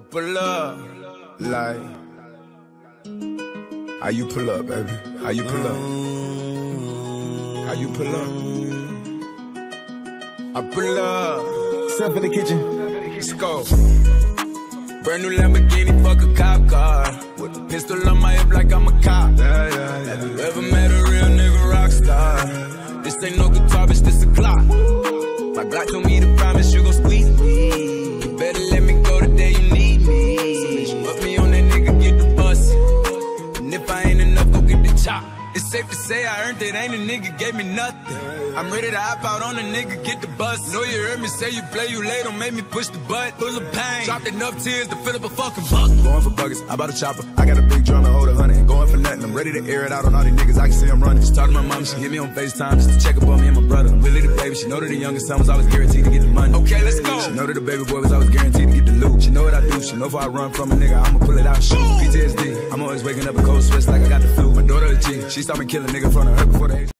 pull up. Like, how you pull up, baby? How you pull up? How you pull up? I pull up. Step in the kitchen. Let's go. Brand new Lamborghini, fuck a cop car. With a pistol on my hip like I'm a cop. Yeah, yeah, yeah. Have you ever met a real nigga rock star? This ain't no guitar, bitch, this a Glock. Go get the chop. It's safe to say I earned it, ain't a nigga gave me nothing. I'm ready to hop out on a nigga, get the bus. Know you heard me say you play, you late, don't make me push the butt. Full of pain, dropped enough tears to fill up a fucking bucket. Going for buckets, I bought a chopper. I got a big drum to hold a hundred. Going for nothing. I'm ready to air it out on all these niggas. I can see I'm running. Mom, she hit me on FaceTime just to check up on me and my brother. I'm really the baby, she know that the youngest son was always guaranteed to get the money. Okay, let's go. She know that the baby boy was always guaranteed to get the loot. She know what I do, she know if I run from a nigga, I'ma pull it out, shoot. PTSD, I'm always waking up a cold sweats like I got the flu. My daughter a G, she saw me kill a nigga in front of her before the age.